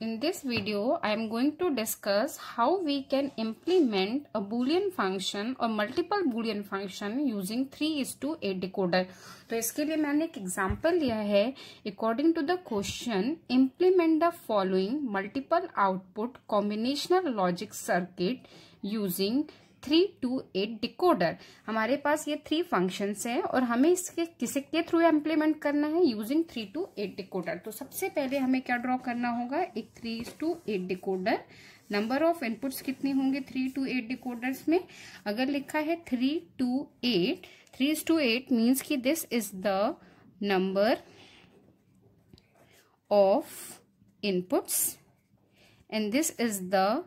In this video, I am going to discuss how we can implement a boolean function or multiple boolean function using 3 is to 8 decoder. तो इसके लिए मैंने एक example लिया है according to the question implement the following multiple output combinational logic circuit using three to eight decoder हमारे पास ये थ्री फ़ंक्शंस हैं और हमें इसके किसी के थ्रू इम्प्लीमेंट करना है using three to eight decoder तो सबसे पहले हमें क्या ड्रॉ करना होगा? एक three to eight decoder number of inputs कितने होंगे थ्री टू एट डिकोडर्स में? अगर लिखा है three to eight three to eight means की this is the number of inputs and this is the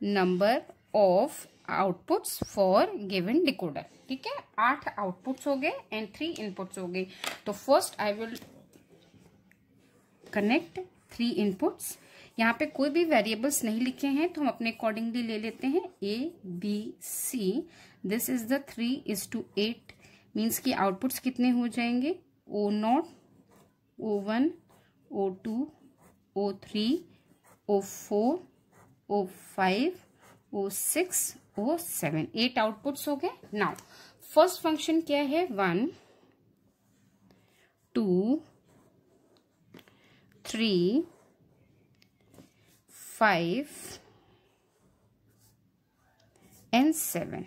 number of outputs for given decoder. ठीक है? आठ आउटपुट्स हो गए एंड थ्री इनपुट्स हो गए। तो first I will connect three inputs यहाँ पे कोई भी वेरिएबल्स नहीं लिखे हैं तो हम अपने अकॉर्डिंगली ले लेते हैं। A B C this is the three is to eight means की आउटपुट्स कितने हो जाएँगे? O nought O one O two O three O four O five O six O seven eight outputs हो गए. Now first function क्या है? One two three five and seven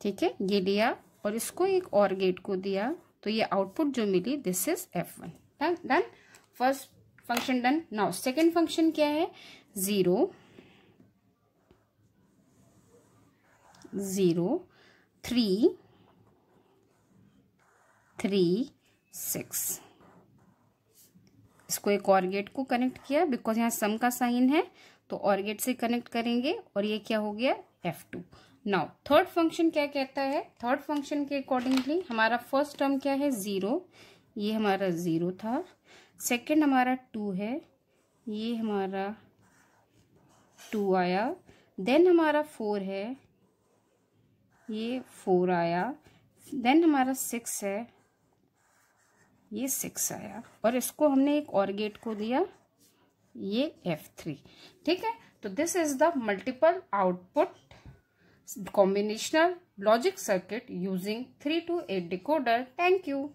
ठीक है? ये लिया और इसको एक और गेट को दिया। तो ये आउटपुट जो मिली this is F one done first function done now second function क्या है? Zero zero, three three, six. इसको एक और गेट को कनेक्ट किया, बिकॉज़ यहाँ सम का साइन है तो और गेट से कनेक्ट करेंगे, और ये क्या हो गया? F two now third function क्या कहता है? थर्ड फ़ंक्शन के अकॉर्डिंगली हमारा फ़र्स्ट टर्म क्या है? ज़ीरो ये हमारा ज़ीरो था। सेकंड हमारा टू है। ये हमारा टू आया। देन हमारा फोर है। ये फोर आया। देन हमारा सिक्स है। ये सिक्स आया। और इसको हमने एक और गेट को दिया। ये एफ़ थ्री ठीक है? तो this is the multiple output combinational logic circuit using three two eight decoder thank you